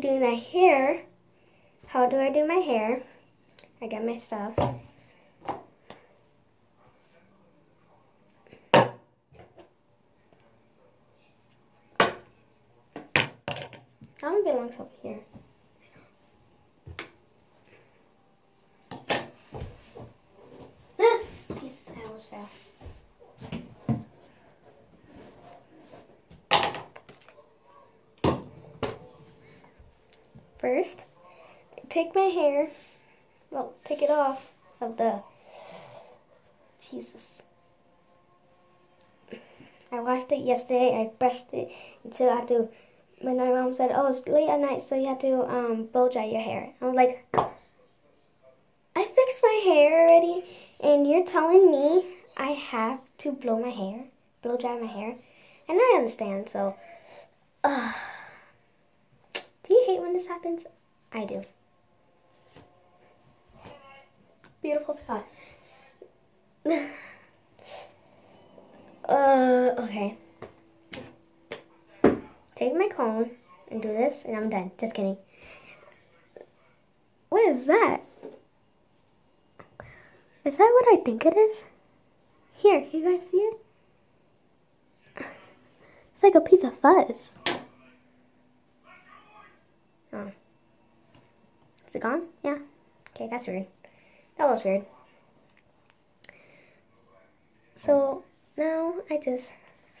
do my hair. How do I do my hair? I got my stuff. I'm gonna one belongs over here. Ah, Jesus, I almost fell. First, take my hair, well, take it off of the, Jesus. I washed it yesterday, I brushed it until I had to, when my mom said, oh, it's late at night, so you have to um, blow dry your hair. I was like, I fixed my hair already, and you're telling me I have to blow my hair, blow dry my hair? And I understand, so, hate when this happens? I do. Beautiful thought. uh, okay. Take my comb and do this, and I'm done. Just kidding. What is that? Is that what I think it is? Here, you guys see it? It's like a piece of fuzz. Oh. Is it gone? Yeah. Okay, that's weird. That was weird. So now I just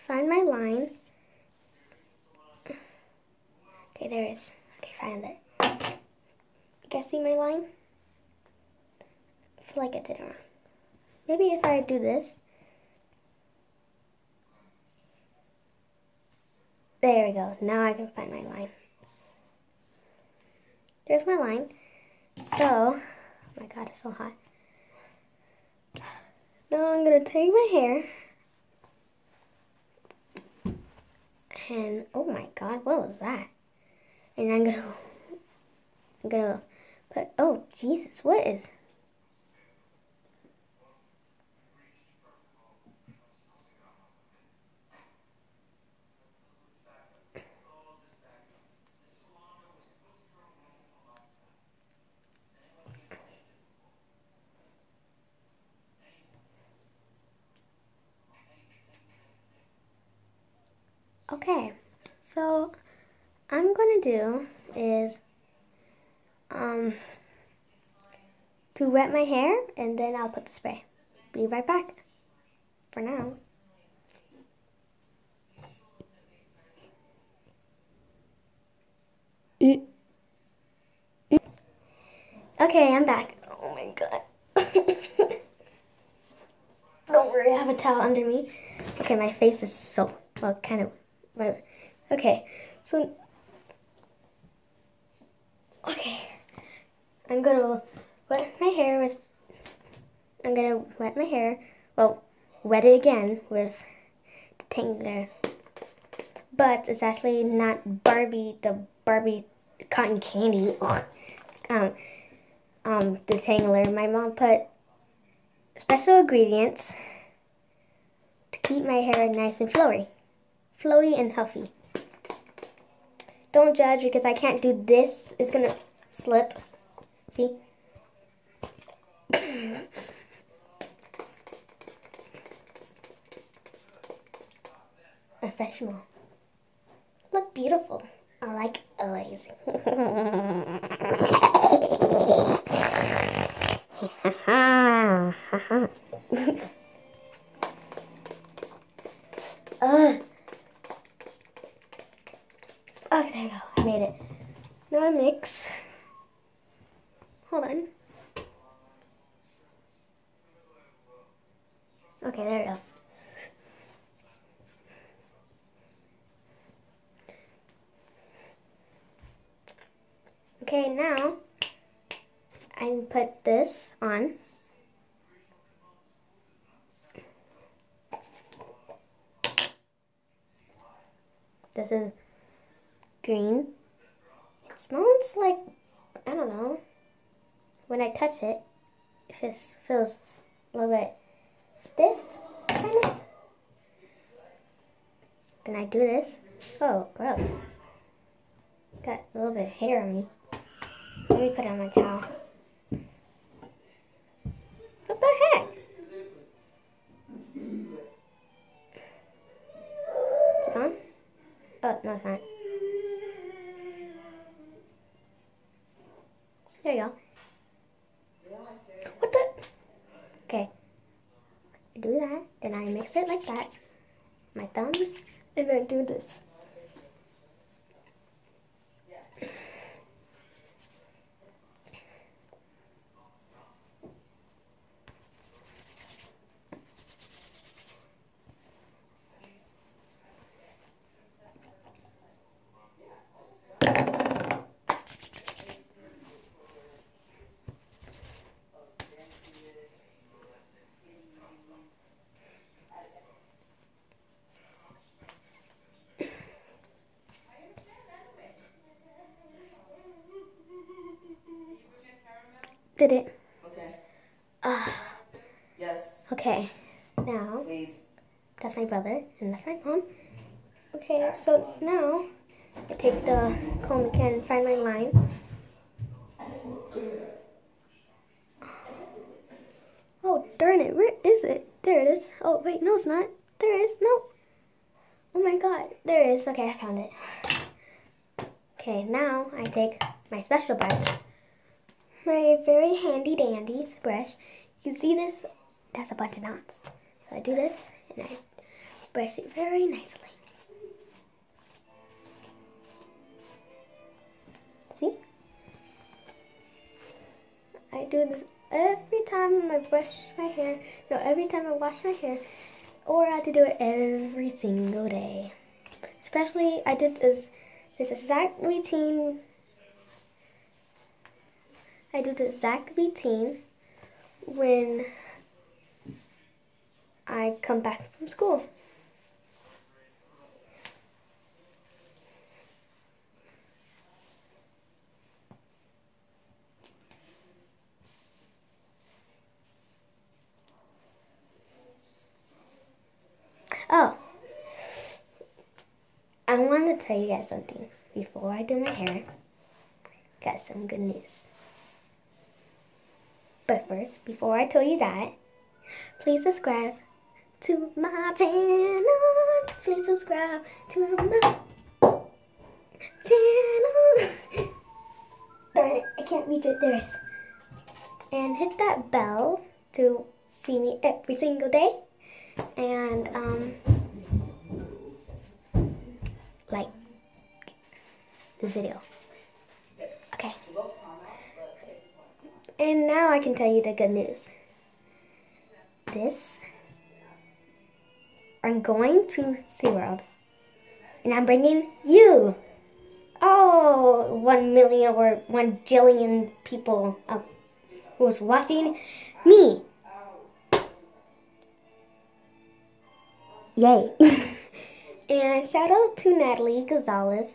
find my line. Okay, there it is. Okay, find it. You guys see my line? I feel like I did it wrong. Maybe if I do this. There we go. Now I can find my line. There's my line. So, oh my god, it's so hot. Now I'm going to take my hair. And, oh my god, what was that? And I'm going to, I'm going to put, oh Jesus, what is... Okay, so I'm gonna do is um to wet my hair and then I'll put the spray. Be right back. For now. Okay, I'm back. Oh my god. Don't worry, I have a towel under me. Okay, my face is so, well, kind of Right. Okay. So. Okay. I'm gonna wet my hair with. I'm gonna wet my hair. Well, wet it again with the Tangler. But it's actually not Barbie, the Barbie cotton candy. Ugh. Um, um, detangler. My mom put special ingredients to keep my hair nice and flowy flowy and huffy. Don't judge because I can't do this. It's going to slip. See? Professional. Look beautiful. I like eyes. uh. Okay, there you go. I made it. Now I mix. Hold on. Okay, there we go. Okay, now I put this on. This is green. Smells like, I don't know, when I touch it, it just feels a little bit stiff, kind of. Then I do this. Oh, gross. got a little bit of hair on me. Let me put it on my towel. What the heck? Is it gone? Oh, no, it's not. There you go. What the? Okay. I do that, then I mix it like that. My thumbs, and then do this. Did it. Okay. Ah, Yes, okay. Now, please. that's my brother, and that's my mom. Okay, so now I take the comb again and find my line. Oh, darn it, where is it? There it is. Oh, wait, no, it's not. There it is. No. Oh my god, there it is. Okay, I found it. Okay, now I take my special brush, my very handy dandy brush. You see this? That's a bunch of knots. So I do this and I brush it very nicely. See? I do this every time I brush my hair. No, every time I wash my hair. Or I have to do it every single day. Especially, I did this, this exact routine. I do the exact routine when I come back from school. Oh, I want to tell you guys something before I do my hair. Got some good news. First, before I tell you that, please subscribe to my channel. Please subscribe to my channel. Darn it, I can't reach it. There it is. And hit that bell to see me every single day. And um, like this video. Okay. And now I can tell you the good news. This, I'm going to SeaWorld. And I'm bringing you. Oh, one million or one jillion people uh, who's watching me. Yay. and shout out to Natalie Gonzalez.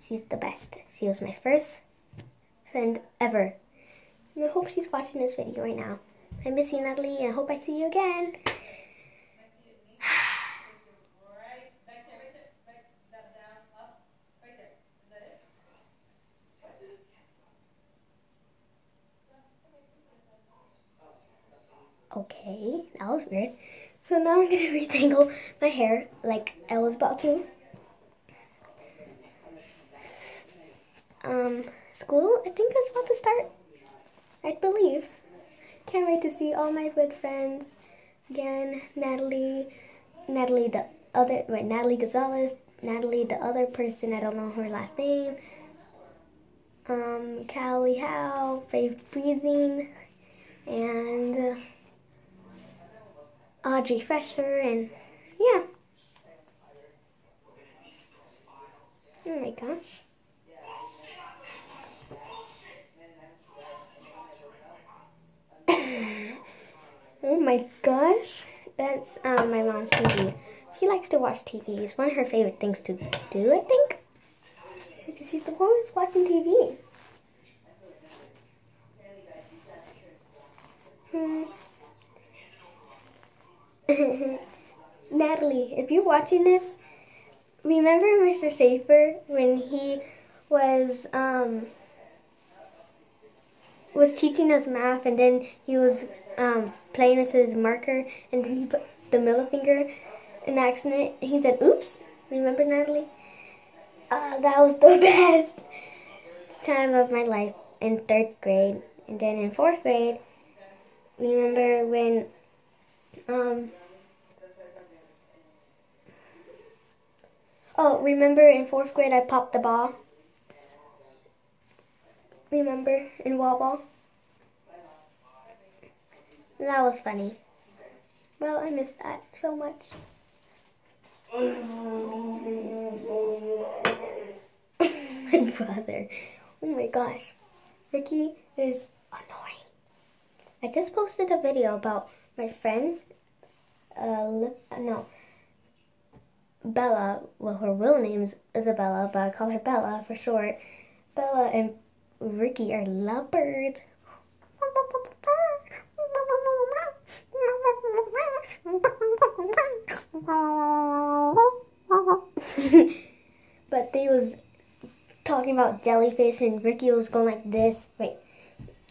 She's the best. She was my first friend ever. And I hope she's watching this video right now. I miss you, Natalie, and I hope I see you again. Okay, that was weird. So now I'm gonna retangle my hair like I was about to. Um, school, I think is about to start. I believe. Can't wait to see all my good friends again. Natalie, Natalie the other, wait, Natalie Gonzalez, Natalie the other person, I don't know her last name. Um, Callie Howe, Faith Breathing, and uh, Audrey Fresher, and yeah. Oh my gosh. Oh my gosh. That's um, my mom's TV. She likes to watch TV. It's one of her favorite things to do, I think. Because she's always watching TV. Hmm. Natalie, if you're watching this, remember Mr. Schaefer when he was um was teaching us math, and then he was um, playing with his marker, and then he put the middle finger in accident. He said, "Oops." Remember, Natalie? Uh, that was the best time of my life in third grade, and then in fourth grade. Remember when um. Oh, remember in fourth grade I popped the ball? Remember in wall ball? That was funny. Well, I missed that so much. my brother. Oh my gosh. Ricky is annoying. I just posted a video about my friend, uh, no, Bella. Well, her real name is Isabella, but I call her Bella for short. Bella and Ricky are lovebirds. but they was talking about jellyfish and Ricky was going like this, wait,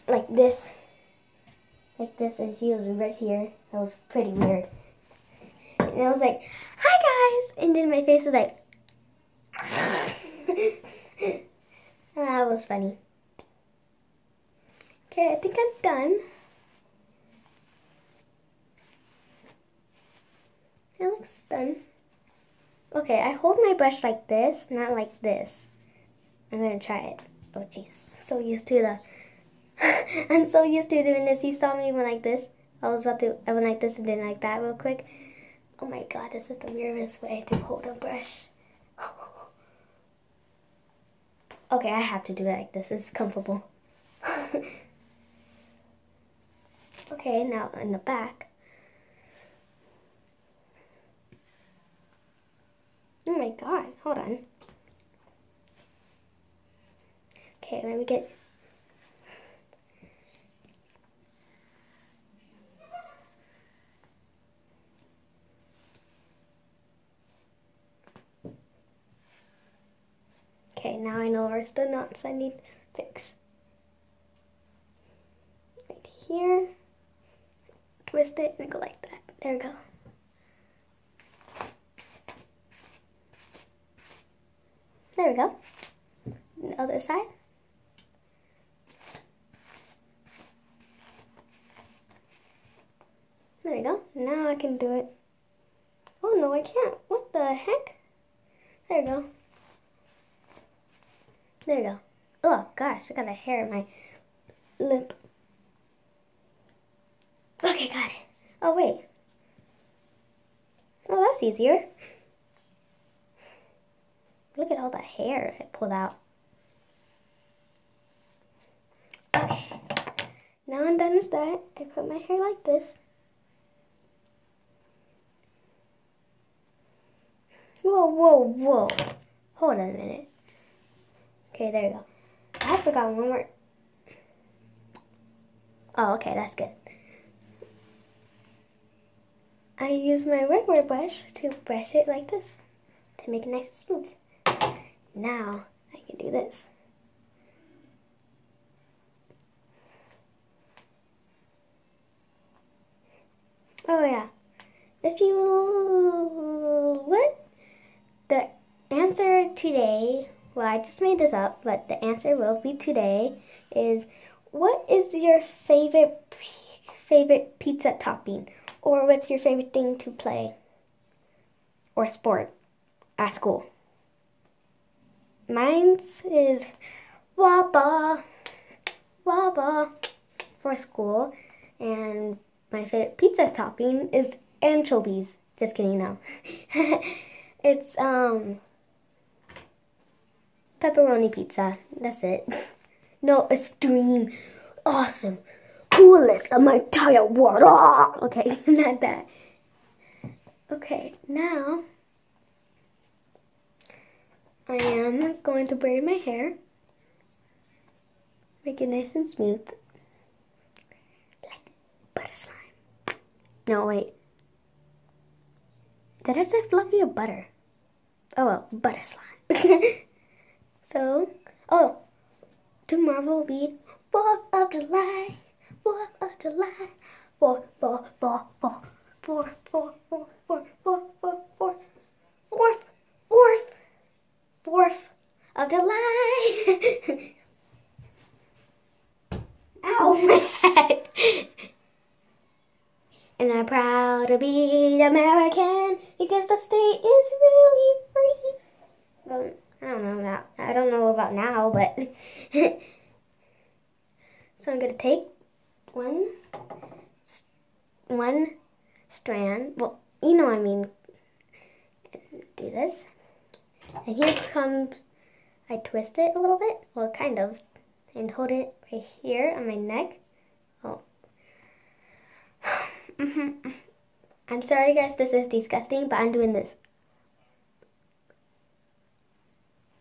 like this, like this, and she was right here. That was pretty weird. And I was like, hi guys, and then my face was like, that was funny. Okay, I think I'm done. It looks done. Okay, I hold my brush like this, not like this. I'm gonna try it. Oh jeez, so used to the, I'm so used to doing this. You saw me went like this. I was about to, I went like this and then like that real quick. Oh my god, this is the weirdest way to hold a brush. okay, I have to do it like this. It's comfortable. okay, now in the back. Oh my god, hold on. Okay, let me get Okay, now I know where's the knots I need to fix. Right here. Twist it and go like that. There we go. There we go. The other side. There we go. Now I can do it. Oh no, I can't. What the heck? There we go. There we go. Oh gosh, I got a hair in my lip. Okay, got it. Oh wait. Oh, that's easier. Look at all the hair I pulled out. Okay. Now I'm done with that. I put my hair like this. Whoa, whoa, whoa. Hold on a minute. Okay, there you go. I forgot one more. Oh, okay, that's good. I use my regular brush to brush it like this to make it nice and smooth. Now I can do this. Oh yeah. If you what the answer today, well I just made this up, but the answer will be today is what is your favorite favorite pizza topping or what's your favorite thing to play or sport at school? Mine's is Waba, Waba for school. And my favorite pizza topping is anchovies. Just kidding, no. it's, um, pepperoni pizza. That's it. No, extreme, awesome, coolest of my entire world. Ah. Okay, not that. Okay, now I am going to braid my hair. Make it nice and smooth. Like butter slime. No, wait. Did I say fluffy or butter? Oh well, butter slime. So, oh, tomorrow will be 4th of July, 4th of July, 4th, 4th, 4th, 4th, 4th, 4th, 4th, 4th, 4th, 4th, 4th, 4th, 4th, 4th of July. Ow, my head. And I'm proud to be American because the state is really free. Well, I don't know now. I don't know about now, but so I'm gonna take one one strand. Well, you know what I mean. Do this, and here comes. I twist it a little bit. Well, kind of, and hold it right here on my neck. Oh. Mm-hmm. I'm sorry guys, this is disgusting, but I'm doing this.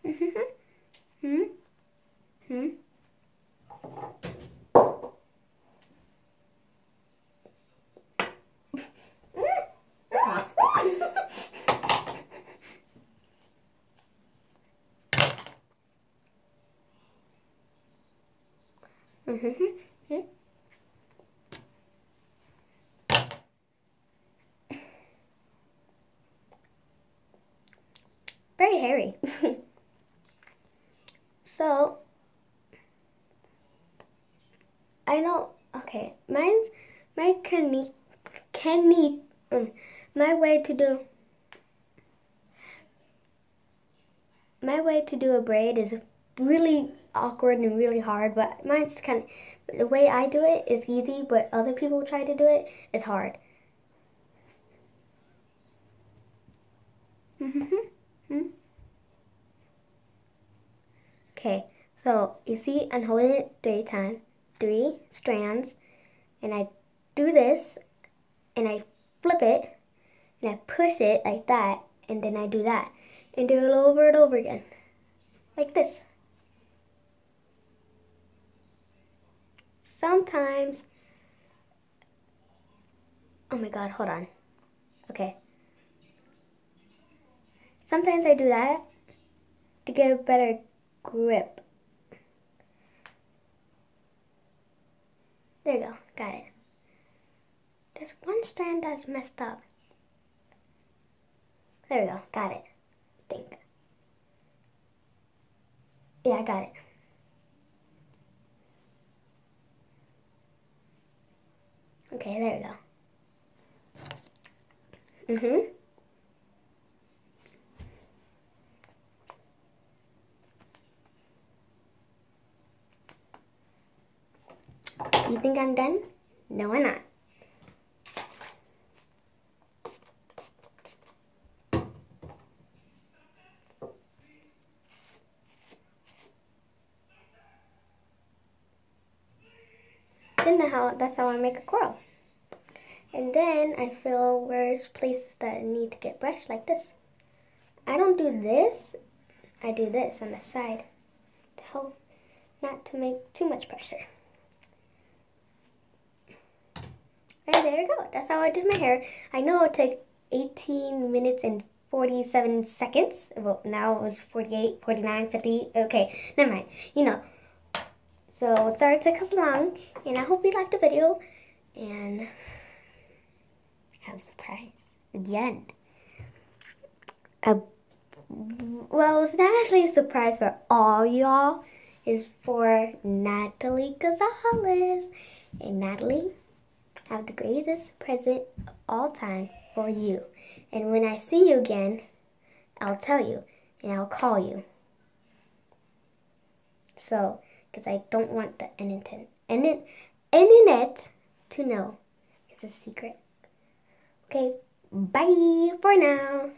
hmm? Hmm? Mm-hmm. Very hairy. so, I know, okay, mine's, my can can um, my way to do, my way to do a braid is really awkward and really hard, but mine's kind of, the way I do it is easy, but other people try to do it, it is hard. Mm-hmm. Mm-hmm. okay, so you see I'm holding it three times, three strands, and I do this, and I flip it, and I push it like that, and then I do that, and do it over and over again, like this. Sometimes, oh my god, hold on. Okay. Sometimes I do that to get a better grip. There you go, got it. There's one strand that's messed up. There we go, got it. I think. Yeah, I got it. Okay, there we go. Mm-hmm. You think I'm done? No, I'm not. Then how, that's how I make a coral. And then I fill where's places that need to get brushed like this. I don't do this, I do this on the side to help not to make too much pressure. And there you go. That's how I did my hair. I know it took 18 minutes and 47 seconds. Well, now it was 48, 49, 50. Okay, never mind. You know, so sorry it took us long, and I hope you liked the video, and have a surprise again. Uh, well, it's not actually a surprise for all y'all. It's for Natalie Gonzalez. And Natalie, I have the greatest present of all time for you. And when I see you again, I'll tell you and I'll call you. So, because I don't want the internet, internet to know. It's a secret. Okay, bye for now.